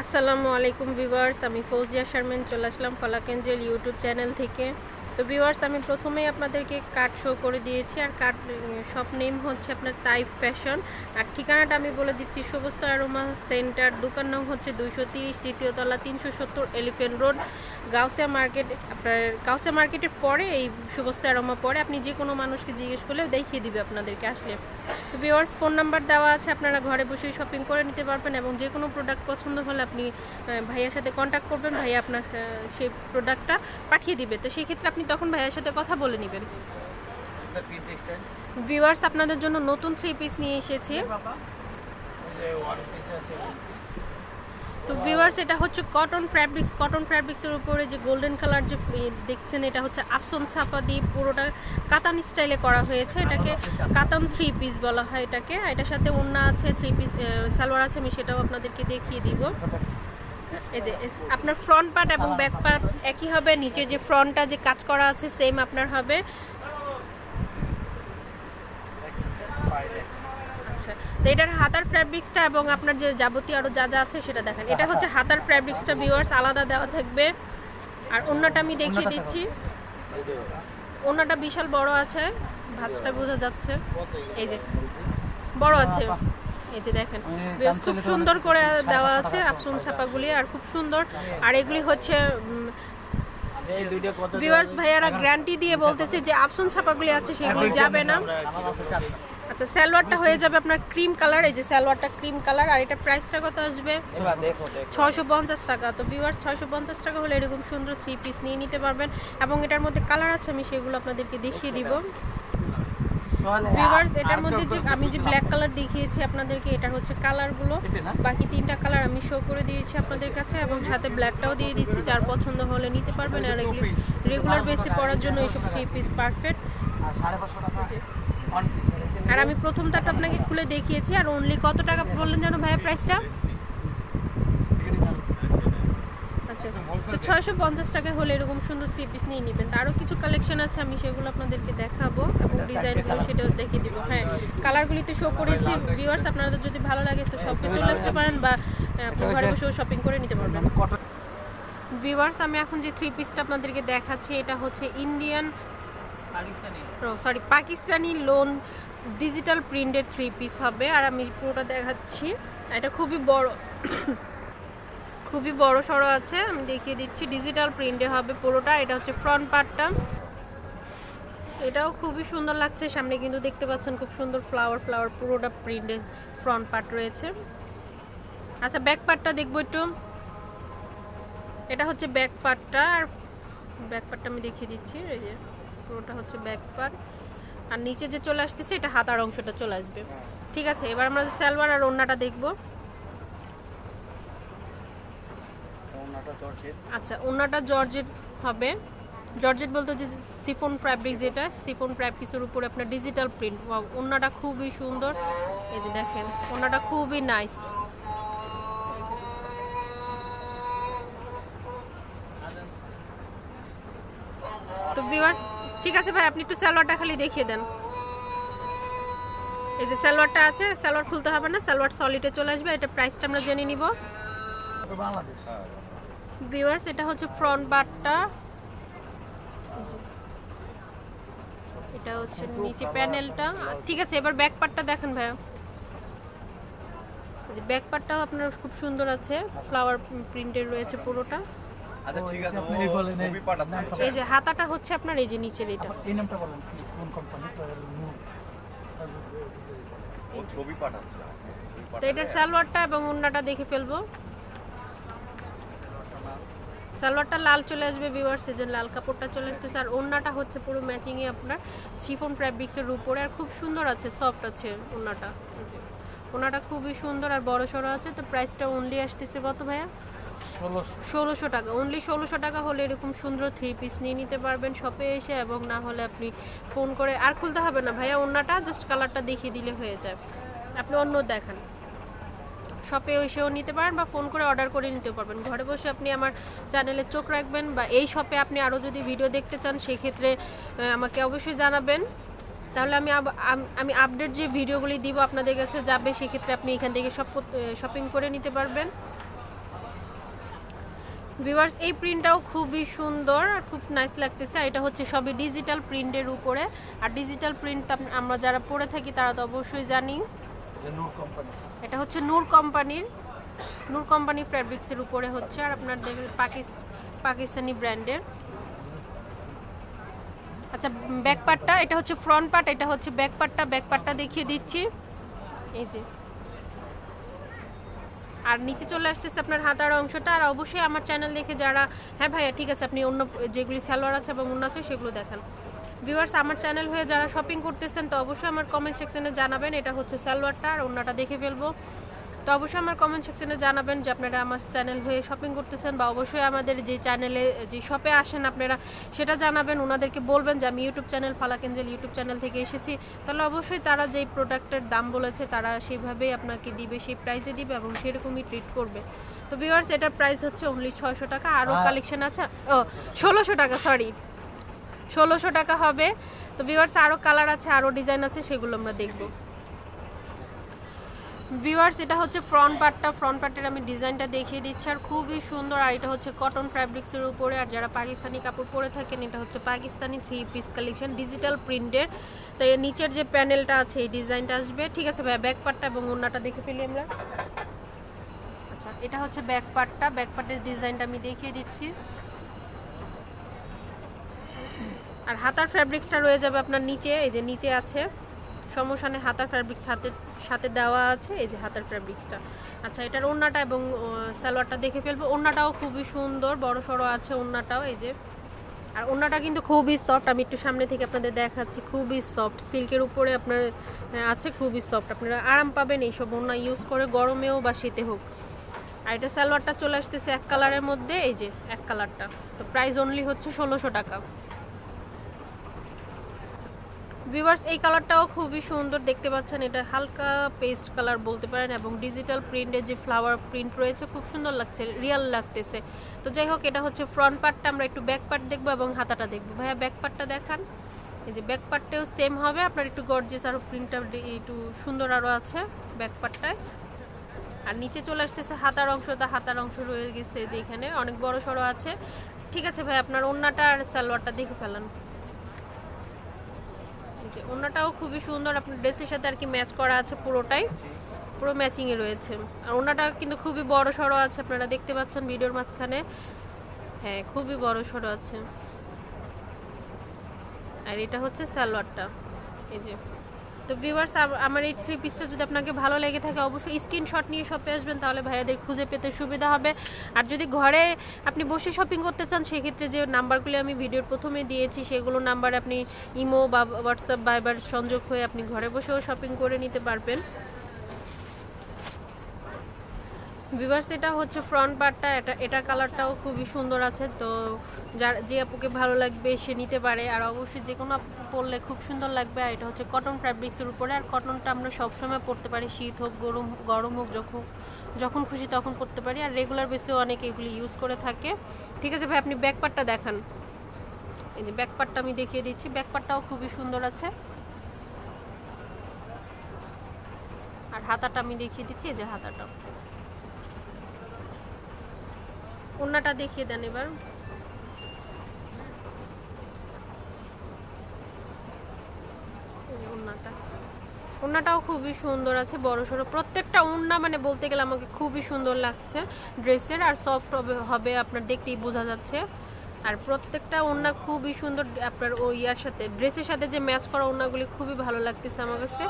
আসসালামু আলাইকুম ভিভার্স আমি ফৌজিয়া শারমেন চলে আসলাম ফলাকেঞ্জেল ইউটিউব চ্যানেল থেকে। তো ভিউয়ার্স আমি প্রথমেই আপনাদেরকে কার্ড শো করে দিয়েছি। আর কার্ড শপ নেম হচ্ছে আপনার টাইপ ফ্যাশন আর ঠিকানাটা আমি বলে দিচ্ছি শুভস্ত অ্যারোমা সেন্টার, দোকান নং হচ্ছে দুইশো তিরিশ, তৃতীয় তলা তিনশো সত্তর এলিফেন্ট রোড গাউসিয়া মার্কেট। আপনার গাউসিয়া মার্কেটের পরে, এই শুভস্ত অ্যারোমা পরে আপনি যে কোনো মানুষকে জিজ্ঞেস করলে দেখিয়ে দিবে আপনাদেরকে আসলে। তো ভিউয়ার্স ফোন নাম্বার দেওয়া আছে, আপনারা ঘরে বসেই শপিং করে নিতে পারবেন এবং যে কোনো প্রোডাক্ট পছন্দ হলে আপনি ভাইয়ার সাথে কন্ট্যাক্ট করবেন, ভাইয়া আপনার সেই প্রোডাক্টটা পাঠিয়ে দিবে। তো সেক্ষেত্রে আপনি তখন ভাইয়ের সাথে কথা বলে নেবেন। ভিউয়ার্স আপনাদের জন্য নতুন থ্রি পিস নিয়ে এসেছি। তো ভিউয়ার্স এটা হচ্ছে কটন ফ্যাব্রিক্স কটন ফ্যাব্রিক্সের উপরে যে গোল্ডেন কালার যে দেখছেন এটা হচ্ছে আপসন ছাপা দিয়ে পুরোটা কাতান স্টাইলে করা হয়েছে। এটাকে কাতান থ্রি পিস বলা হয় এটাকে। এটার সাথে ওন্না আছে থ্রি পিস সালোয়ার আছে আমি সেটাও আপনাদেরকে দেখিয়ে দিব। এই যে আপনার ফ্রন্ট পার্ট এবং ব্যাক পার্ট একই হবে নিচে যে ফ্রন্টটা যে কাজ করা আছে সেম আপনার হবে। আচ্ছা তো এটার হাতার ফ্যাব্রিক্সটা এবং আপনার যে যাবতীয় আরও যা যা আছে সেটা দেখেন। এটা হচ্ছে হাতার ফ্যাব্রিক্সটা ভিউয়ার্স আলাদা দেওয়া থাকবে। আর অন্যটা আমি দেখিয়ে দিচ্ছি। অন্যটা বিশাল বড় আছে ভাঁজটা বোঝা যাচ্ছে। এই যে বড় আছে। এই যে দেখেন বেশ খুব সুন্দর করে দেওয়া আছে আফসুন ছাপাগুলি আর খুব সুন্দর। আর এগুলি হচ্ছে ভিউয়ার্স ভাইয়ারা গ্যারান্টি দিয়ে বলতেছে যে আফসুন ছাপাগুলি আছে সেগুলি যাবে না। আচ্ছা সালোয়ারটা হয়ে যাবে আপনার ক্রিম কালার এই যে সালোয়ারটা ক্রিম কালার আর এটা প্রাইসটা কত আসবে? ছয়শো পঞ্চাশ টাকা। তো ভিউয়ার্স ছয়শো পঞ্চাশ টাকা হলে এরকম সুন্দর থ্রি পিস নিয়ে নিতে পারবেন। এবং এটার মধ্যে কালার আছে আমি সেগুলো আপনাদেরকে দেখিয়ে দিব। ভিউয়ার্স এটার মধ্যে যে আমি যে ব্ল্যাক কালার দেখিয়েছি আপনাদেরকে এটার হচ্ছে কালারগুলো বাকি তিনটা কালার আমি শো করে দিয়েছি আপনাদের কাছে এবং সাথে ব্ল্যাকটাও দিয়ে দিচ্ছি যার পছন্দ হলে নিতে পারবেন আর এগুলি রেগুলার বেসে পরার জন্য এইসব থ্রি পিস পারফেক্ট আর আমি প্রথম তারটা আপনাকে খুলে দেখিয়েছি আর অনলি কত টাকা বললেন জানো ভাইয়া প্রাইসটা আচ্ছা তো ছয়শো পঞ্চাশ টাকা হলে এরকম সুন্দর থ্রি পিস নিয়ে নেবেন। আরও কিছু কালেকশন আছে আমি সেগুলো আপনাদেরকে দেখাবো। ডিজাইনগুলো সেটাও দেখিয়ে দিব। হ্যাঁ কালারগুলি তো শো করেছি। ভিউয়ার্স আপনাদের যদি ভালো লাগে তো শপে চলে আসতে পারেন বা ঘরে বসেও শপিং করে নিতে পারবেন। ভিউয়ার্স আমি এখন যে থ্রি পিসটা আপনাদেরকে দেখাচ্ছি এটা হচ্ছে Indian sorry Pakistani lawn digital printed three piece হবে। আর আমি পুরোটা দেখাচ্ছি। এটা খুবই বড় খুবই বড় সড়ো আছে। আমি দেখিয়ে দিচ্ছি ডিজিটাল প্রিন্টে হবে পুরোটা। এটা হচ্ছে ফ্রন্ট পার্টটা এটাও খুবই সুন্দর লাগছে। সামনে কিন্তু দেখতে পাচ্ছেন খুব সুন্দর ফ্লাওয়ার ফ্লাওয়ার পুরোটা প্রিন্টে ফ্রন্ট পার্ট রয়েছে। আচ্ছা ব্যাক পার্টটা দেখব একটু। এটা হচ্ছে ব্যাক পার্টটা আর ব্যাক পার্টটা আমি দেখিয়ে দিচ্ছি। এই যে পুরোটা হচ্ছে ব্যাক পার্ট আর নিচে যে চলে আসতেছে এটা হাতার অংশটা চলে আসবে। ঠিক আছে এবার আমরা সালোয়ার আর ওন্নাটা দেখব। আচ্ছা ওন্নাটা জর্জেট হবে। জর্জেট বলতে যে সিফন ফ্যাব্রিক যেটা সিফন ফ্যাব্রিক্সের উপরে আপনার ডিজিটাল প্রিন্ট ওন্নাটা খুবই সুন্দর। এই যে দেখেন ওন্নাটা খুবই নাইস তো ভিউয়ার্স ঠিক আছে ভাই আপনি একটু সালোয়ারটা খালি দেখিয়ে দেন। এই যে সালোয়ারটা আছে সালোয়ার খুলতে হবে না সালোয়ার সলিডে চলে আসবে এটা প্রাইসটা আমরা জেনে নিব। ভিউয়ার্স এটা হচ্ছে ফ্রন্ট বারটা এটা হচ্ছে নিচে প্যানেলটা। ঠিক আছে এবার ব্যাক পার্টটা দেখেন ভাইয়া। যে ব্যাক পার্টটাও আপনার খুব সুন্দর আছে। ফ্লাওয়ার প্রিন্টের রয়েছে পুরোটা। আচ্ছা ঠিক আছে ছবি পাঠাচ্ছে এই যে হাতাটা হচ্ছে আপনার এই যে নিচের এটা। এই নামটা বলেন কোন কোম্পানি ও ছবি পাঠাচ্ছে তো এটার সালোয়ারটা এবং উন্নাটা দেখে ফেলব। সালোয়ারটা লাল চলে আসবে এই যে লাল কাপড়টা চলে আসতেছে। আর ওন্নাটা হচ্ছে পুরো ম্যাচিংয়ে আপনার শিফন ফ্যাব্রিক্সের উপরে। আর খুব সুন্দর আছে সফট আছে ওন্নাটা ওনাটা খুবই সুন্দর আর বড় সড়ো আছে। তো প্রাইসটা অনলি আসতেছে কত ভাইয়া? ষোলোশো। ষোলোশো টাকা। অনলি ষোলোশো টাকা হলে এরকম সুন্দর থ্রি পিস নিয়ে নিতে পারবেন শপে এসে এবং না হলে আপনি ফোন করে। আর খুলতে হবে না ভাইয়া অন্যটা জাস্ট কালারটা দেখিয়ে দিলে হয়ে যায়। আপনি অন্য দেখান। শপে এসেও নিতে পারেন বা ফোন করে অর্ডার করে নিতে পারবেন। ঘরে বসে আপনি আমার চ্যানেলে চোখ রাখবেন বা এই শপে আপনি আরও যদি ভিডিও দেখতে চান, সেক্ষেত্রে আমাকে অবশ্যই জানাবেন। তাহলে আমি আমি আপডেট যে ভিডিওগুলি দিব আপনাদের কাছে যাবে, সেক্ষেত্রে আপনি এখান থেকে সব শপিং করে নিতে পারবেন। ভিউয়ার্স এই প্রিন্টটাও খুবই সুন্দর আর খুব নাইস লাগতেছে। আর এটা হচ্ছে সবই ডিজিটাল প্রিন্টের উপরে। আর ডিজিটাল প্রিন্ট আমরা যারা পরে থাকি, তারা তো অবশ্যই জানি। এটা হচ্ছে নূর কোম্পানির, নূর কোম্পানি ফ্যাব্রিক্সের উপরে হচ্ছে আর আপনার দেখবেন পাকিস্তানি ব্র্যান্ডের। আচ্ছা ব্যাক পার্টটা এটা হচ্ছে ফ্রন্ট পার্ট এটা হচ্ছে ব্যাক পার্টটা ব্যাক পার্টটা দেখিয়ে দিচ্ছি। এই যে। আর নিচে চলে আসতেছে আপনার হাতার অংশটা, আর অবশ্যই আমার চ্যানেল দেখে যারা হ্যাঁ ভাইয়া, ঠিক আছে, আপনি অন্য যেগুলি সালোয়ার আছে এবং অন্য আছে সেগুলো দেখান। ভিউয়ার্স আমার চ্যানেল হয়ে যারা শপিং করতেছেন তো অবশ্যই আমার কমেন্ট সেকশনে জানাবেন। এটা হচ্ছে সালোয়ারটা আর অন্যটা দেখে ফেলব। তো অবশ্যই আমার কমেন্ট সেকশনে জানাবেন যে আপনারা আমার চ্যানেল হয়ে শপিং করতেছেন বা অবশ্যই আমাদের যে চ্যানেলে যে শপে আসেন আপনারা সেটা জানাবেন। ওনাদেরকে বলবেন যে আমি YouTube channel Falak Angel YouTube channel থেকে এসেছি। তাহলে অবশ্যই তারা যেই প্রোডাক্টের দাম বলেছে তারা সেইভাবেই আপনাকে দিবে সেই প্রাইসে দিবে এবং সেরকমই ট্রিট করবে। তো ভিউয়ার্স এটার প্রাইস হচ্ছে অনলি ছয়শো টাকা। আরও কালেকশন আছে? ও ষোলোশো টাকা সরি ষোলোশো টাকা হবে। তো ভিউয়ার্স আরও কালার আছে আরও ডিজাইন আছে, সেগুলো আমরা দেখব। ভিউয়ার্স এটা হচ্ছে ফ্রন্ট পার্টটা ফ্রন্ট পার্টের আমি ডিজাইনটা দেখিয়ে দিচ্ছি। আর খুবই সুন্দর, আর এটা হচ্ছে কটন ফ্যাব্রিক্সের উপরে। আর যারা পাকিস্তানি কাপড় পরে থাকেন, এটা হচ্ছে Pakistani three piece collection digital প্রিন্টের তো এর নিচের যে প্যানেলটা আছে, এই ডিজাইনটা আসবে। ঠিক আছে ভাই ব্যাক পার্টটা এবং ওন্নাটা দেখে ফেলি আমরা। আচ্ছা এটা হচ্ছে ব্যাক পার্টটা ব্যাক পার্টের ডিজাইনটা আমি দেখিয়ে দিচ্ছি। আর হাতার ফ্যাব্রিক্সটা রয়ে যাবে আপনার নিচে, এই যে নিচে আছে। সমসানে হাতার ফ্যাব্রিক্স হাতে, সাথে দেওয়া আছে, এই যে হাতার ফ্যাব্রিক্সটা আচ্ছা এটার ওড়নাটা এবং সালোয়ারটা দেখে ফেলব। ওড়নাটাও খুবই সুন্দর, বড় সড়ো আছে ওড়নাটাও, এই যে। আর ওড়নাটা কিন্তু খুবই সফট আমি একটু সামনে থেকে আপনাদের দেখাচ্ছি, খুবই সফট সিল্কের উপরে আপনার আছে খুবই সফট আপনারা আরাম পাবেন এইসব ওড়না ইউজ করে, গরমেও বা শীতে হোক। আর এটা সালোয়ারটা চলে আসতেছে এক কালারের মধ্যে, এই যে এক কালারটা তো প্রাইস অনলি হচ্ছে ষোলোশো টাকা। ভিউয়ার্স এই কালারটাও খুবই সুন্দর দেখতে পাচ্ছেন। এটা হালকা পেস্ট কালার বলতে পারেন এবং ডিজিটাল প্রিন্টের যে ফ্লাওয়ার প্রিন্ট রয়েছে, খুব সুন্দর লাগছে রিয়েল লাগতেছে। তো যাই হোক, এটা হচ্ছে ফ্রন্ট পার্টটা আমরা একটু ব্যাক পার্ট দেখব এবং হাতাটা দেখব। ভাইয়া ব্যাক পার্টটা দেখান। এই যে ব্যাক পার্টটাও সেম হবে, আপনার একটু গর্জেস আরও প্রিন্টটা একটু সুন্দর আরও আছে ব্যাক পার্টটায় আর নিচে চলে আসতেছে হাতার অংশটা হাতার অংশ রয়ে গেছে যেখানে অনেক বড় সড়ো আছে। ঠিক আছে ভাই, আপনার ওন্নাটা আর সালোয়ারটা দেখে ফেলান। যে ওনাটাও খুবই সুন্দর, আপনার ড্রেসের সাথে আর কি ম্যাচ করা আছে পুরোটাই, পুরো ম্যাচিংয়ে রয়েছে। আর ওনাটা কিন্তু খুবই বড় সড়ো আছে, আপনারা দেখতে পাচ্ছেন ভিডিওর মাঝখানে। হ্যাঁ খুবই বড় সড়ো আছে। আর এটা হচ্ছে স্যালোয়ারটা এই যে। তো ভিউয়ার্স আমার এই থ্রি পিসটা যদি আপনাকে ভালো লেগে থাকে, অবশ্যই স্ক্রিনশট নিয়ে শপে আসবেন, তাহলে ভাইয়াদের খুঁজে পেতে সুবিধা হবে। আর যদি ঘরে আপনি বসে শপিং করতে চান, সেক্ষেত্রে যে নাম্বারগুলি আমি ভিডিওর প্রথমে দিয়েছি, সেগুলো নাম্বার আপনি ইমো বা হোয়াটসঅ্যাপ বাইবার সংযোগ হয়ে আপনি ঘরে বসেও শপিং করে নিতে পারবেন। ভিভার্স এটা হচ্ছে ফ্রন্ট পার্টটা এটা এটা কালারটাও খুবই সুন্দর আছে। তো যার, যে আপুকে ভালো লাগবে, সে নিতে পারে। আর অবশ্যই যে কোনো আপু পরলে খুব সুন্দর লাগবে। আর এটা হচ্ছে কটন ফ্যাব্রিক্সের উপরে। আর কটনটা আমরা সবসময় পরতে পারি। শীত হোক, গরম গরম হোক, যখন যখন খুশি তখন পরতে পারি। আর রেগুলার বেসেও অনেকে এগুলি ইউজ করে থাকে। ঠিক আছে ভাই, আপনি ব্যাক পার্টটা দেখান। এই যে ব্যাক পার্টটা আমি দেখিয়ে দিচ্ছি। ব্যাক পার্টটাও খুবই সুন্দর আছে। আর হাতাটা আমি দেখিয়ে দিচ্ছি। এই যে হাতাটা ওন্নাটা দেখিয়ে দেন এবার? যে খুবই সুন্দর আছে, বড় সড়ো। প্রত্যেকটা ওন্না মানে বলতে গেলে আমাকে খুবই সুন্দর লাগছে ড্রেসের, আর সফট হবে আপনার দেখতেই বোঝা যাচ্ছে। আর প্রত্যেকটা ওন্না খুবই সুন্দর, আপনার ওই ইয়ার সাথে, ড্রেসের সাথে যে ম্যাচ করা ওন্নাগুলি খুবই ভালো লাগতেছে আমার কাছে।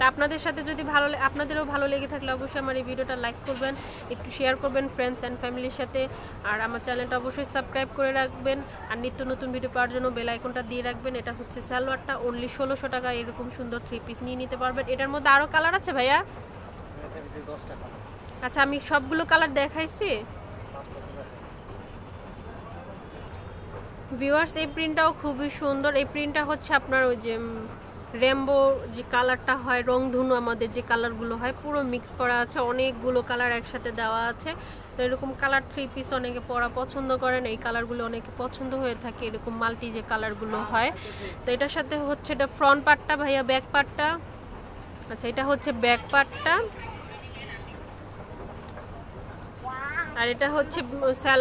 তা আপনাদের সাথে যদি ভালো আপনাদেরও ভালো লেগে থাকলে অবশ্যই আমার এই ভিডিওটা লাইক করবেন, একটু শেয়ার করবেন ফ্রেন্ডস অ্যান্ড ফ্যামিলির সাথে। আর আমার চ্যানেলটা অবশ্যই সাবস্ক্রাইব করে রাখবেন। আর নিত্য নতুন ভিডিও পাওয়ার জন্য বেল আইকনটা দিয়ে রাখবেন। এটা হচ্ছে সালোয়ারটা অনলি ষোলোশো টাকা এরকম সুন্দর থ্রি পিস নিয়ে নিতে পারবেন। এটার মধ্যে আরও কালার আছে ভাইয়া? আচ্ছা আমি সবগুলো কালার দেখাইছি। ভিউয়ার্স এই প্রিন্টটাও খুবই সুন্দর। এই প্রিন্টটা হচ্ছে আপনার ওই যে রেমবো যে কালারটা হয় রংধনু আমাদের যে কালারগুলো হয়, পুরো মিক্স করা আছে, অনেকগুলো কালার একসাথে দেওয়া আছে। তো এরকম কালার থ্রি পিস অনেকে পরা পছন্দ করেন, এই কালারগুলো অনেকে পছন্দ হয়ে থাকে, এরকম মাল্টি যে কালারগুলো হয়। তো এটার সাথে হচ্ছে এটা ফ্রন্ট পার্টটা ভাইয়া ব্যাক পার্টটা আচ্ছা এটা হচ্ছে ব্যাক পার্টটা আর এটা হচ্ছে স্যাল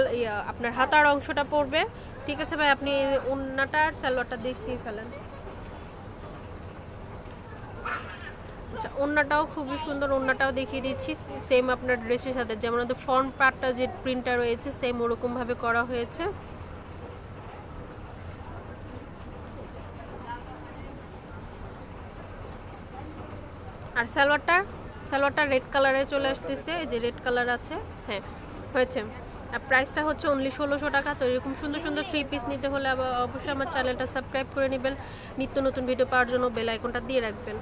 আপনার হাতার অংশটা পড়বে ঠিক আছে ভাই, আপনি ওন্নাটা আর সালোয়ারটা দেখতেই ফেলেন। আচ্ছা ওন্নাটাও খুবই সুন্দর ওন্নাটাও দেখিয়ে দিচ্ছি। সেম আপনার ড্রেসের সাথে, যেমন আমাদের ফ্রন্ট পার্টটা যে প্রিন্টটা রয়েছে সেম ওরকম ভাবে করা হয়েছে। আর সালোয়ারটা সালোয়ারটা রেড কালারে চলে আসতেছে যে রেড কালার আছে হ্যাঁ হয়েছে। আর প্রাইসটা হচ্ছে অনলি ষোলোশো টাকা, তো এরকম সুন্দর সুন্দর থ্রি পিস নিতে হলে অবশ্যই আমার চ্যানেলটা সাবস্ক্রাইব করে নেবেন। নিত্য নতুন ভিডিও পাওয়ার জন্য বেল আইকনটা দিয়ে রাখবেন।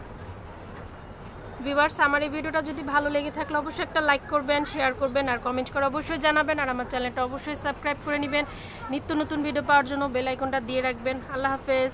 ভিউয়ার্স, আমার এই ভিডিওটা যদি ভালো লেগে থাকলে অবশ্যই একটা লাইক করবেন, শেয়ার করবেন আর কমেন্ট করে অবশ্যই জানাবেন আর আমার চ্যানেলটা অবশ্যই সাবস্ক্রাইব করে নেবেন। নিত্য নতুন ভিডিও পাওয়ার জন্য বেল আইকনটা দিয়ে রাখবেন। আল্লাহ হাফেজ।